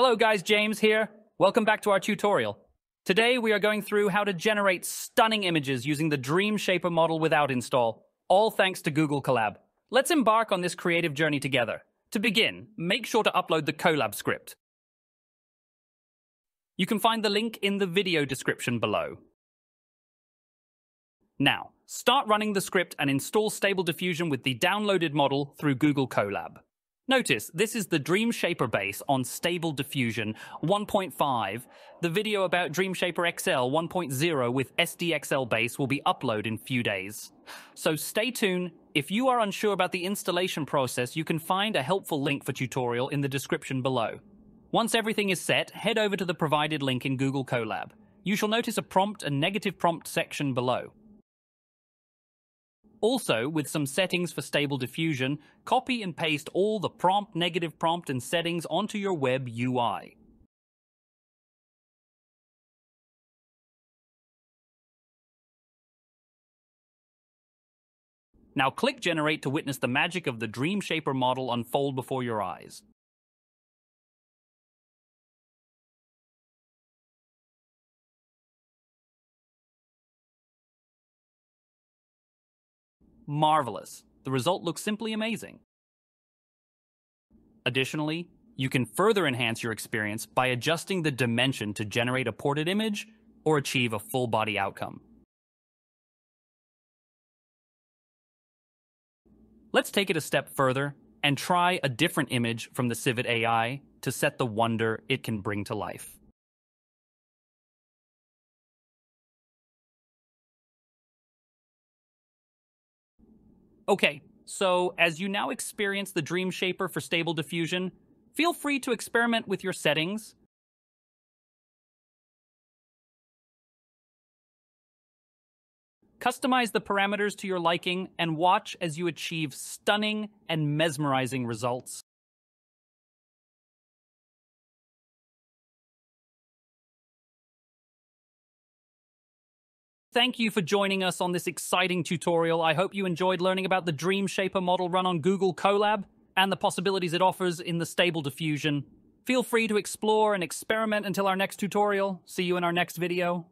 Hello guys, James here. Welcome back to our tutorial. Today we are going through how to generate stunning images using the Dream Shaper model without install, all thanks to Google Colab. Let's embark on this creative journey together. To begin, make sure to upload the Colab script. You can find the link in the video description below. Now, start running the script and install Stable Diffusion with the downloaded model through Google Colab. Notice, this is the Dream Shaper base on Stable Diffusion 1.5. The video about Dream Shaper XL 1.0 with SDXL base will be uploaded in few days. So stay tuned. If you are unsure about the installation process, you can find a helpful link for tutorial in the description below. Once everything is set, head over to the provided link in Google Colab. You shall notice a prompt and negative prompt section below. Also, with some settings for stable diffusion, copy and paste all the prompt, negative prompt, and settings onto your web UI. Now click Generate to witness the magic of the Dream Shaper model unfold before your eyes. Marvelous. The result looks simply amazing. Additionally, you can further enhance your experience by adjusting the dimension to generate a ported image or achieve a full body outcome. Let's take it a step further and try a different image from the Civit AI to set the wonder it can bring to life. Okay, so as you now experience the Dream Shaper for Stable Diffusion, feel free to experiment with your settings. Customize the parameters to your liking and watch as you achieve stunning and mesmerizing results. Thank you for joining us on this exciting tutorial. I hope you enjoyed learning about the Dream Shaper model run on Google Colab and the possibilities it offers in the Stable Diffusion. Feel free to explore and experiment until our next tutorial. See you in our next video.